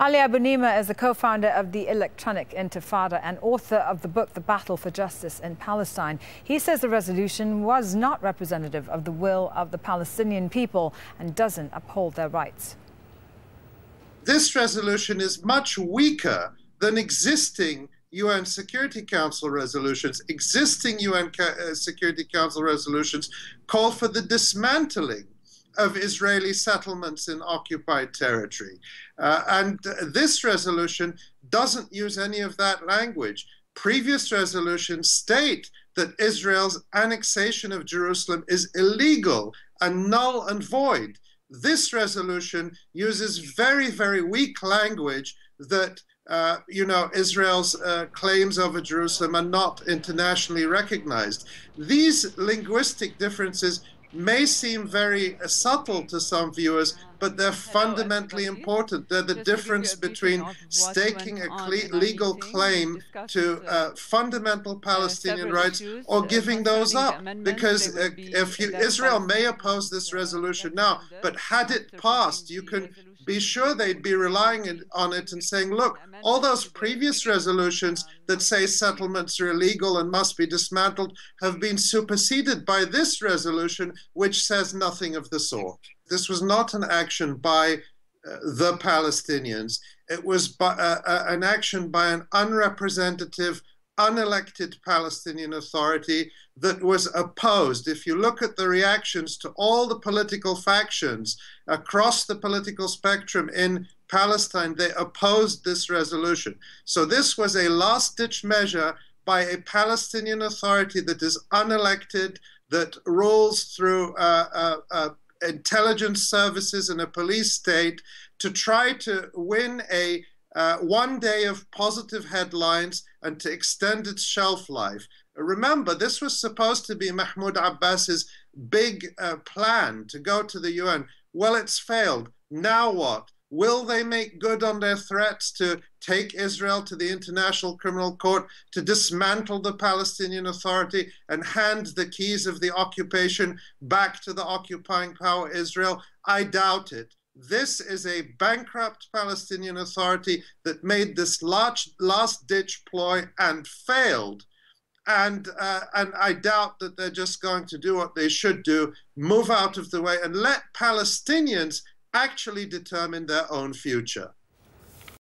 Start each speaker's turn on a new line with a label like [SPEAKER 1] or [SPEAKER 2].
[SPEAKER 1] Ali Abunimah is the co-founder of the Electronic Intifada and author of the book The Battle for Justice in Palestine. He says the resolution was not representative of the will of the Palestinian people and doesn't uphold their rights.
[SPEAKER 2] This resolution is much weaker than existing UN Security Council resolutions. Existing UN Security Council resolutions call for the dismantling of Israeli settlements in occupied territory. Uh, and this resolution doesn't use any of that language. Previous resolutions state that Israel's annexation of Jerusalem is illegal and null and void. This resolution uses very, very weak language that uh, you know, Israel's uh, claims over Jerusalem are not internationally recognized. These linguistic differences may seem very uh, subtle to some viewers, but they're fundamentally important. They're the difference between staking a legal claim to uh, uh fundamental Palestinian rights or giving those up. Because uh, if you, Israel may oppose this resolution now, but had it passed, you can be sure they'd be relying on it and saying, look, all those previous resolutions that say settlements are illegal and must be dismantled have been superseded by this resolution, which says nothing of the sort. This was not an action by uh, the Palestinians. It was by, uh, uh, an action by an unrepresentative unelected Palestinian Authority that was opposed. If you look at the reactions to all the political factions across the political spectrum in Palestine, they opposed this resolution. So this was a last ditch measure by a Palestinian Authority that is unelected, that rules through uh, uh, uh, intelligence services and a police state to try to win a uh, one day of positive headlines and to extend its shelf life. Remember, this was supposed to be Mahmoud Abbas's big uh, plan to go to the UN. Well, it's failed. Now what? Will they make good on their threats to take Israel to the International Criminal Court, to dismantle the Palestinian Authority, and hand the keys of the occupation back to the occupying power Israel? I doubt it. This is a bankrupt Palestinian Authority that made this last, last ditch ploy and failed. And, uh, and I doubt that they're just going to do what they should do move out of the way and let Palestinians actually determine their own future.